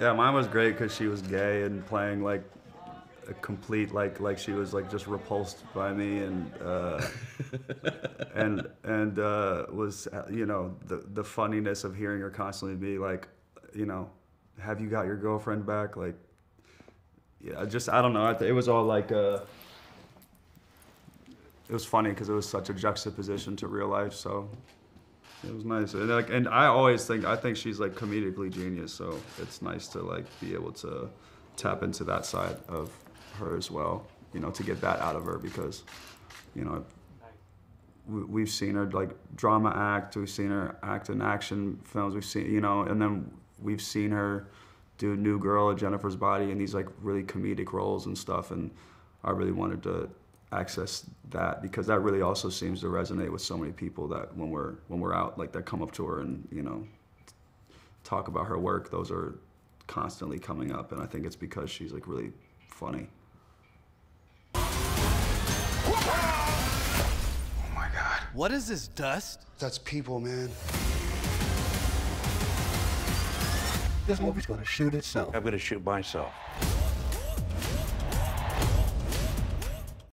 Yeah, mine was great because she was gay and playing like a complete like like she was like just repulsed by me and uh, and and uh, was you know the the funniness of hearing her constantly be like you know have you got your girlfriend back? Like yeah just I don't know it was all like uh, it was funny because it was such a juxtaposition to real life so it was nice. And like and I always think I think she's like comedically genius so it's nice to like be able to tap into that side of her as well you know to get that out of her because you know we- we've seen her like drama act we've seen her act in action films we've seen you know and then we've seen her do new girl jennifer's body and these like really comedic roles and stuff and i really wanted to access that because that really also seems to resonate with so many people that when we're when we're out like that come up to her and you know talk about her work those are constantly coming up and i think it's because she's like really funny Oh my God. What is this dust? That's people, man. This movie's gonna shoot itself. I'm gonna shoot myself.